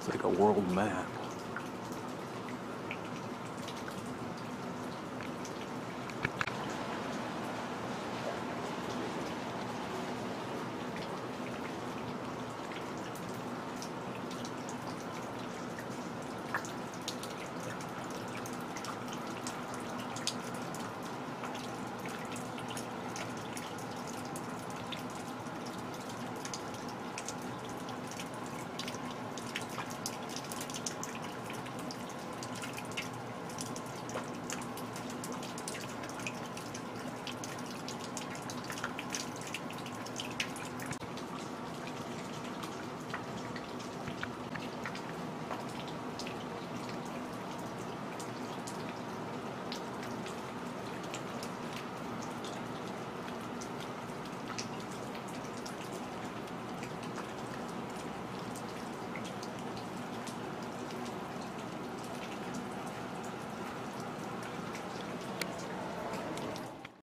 It's like a world map.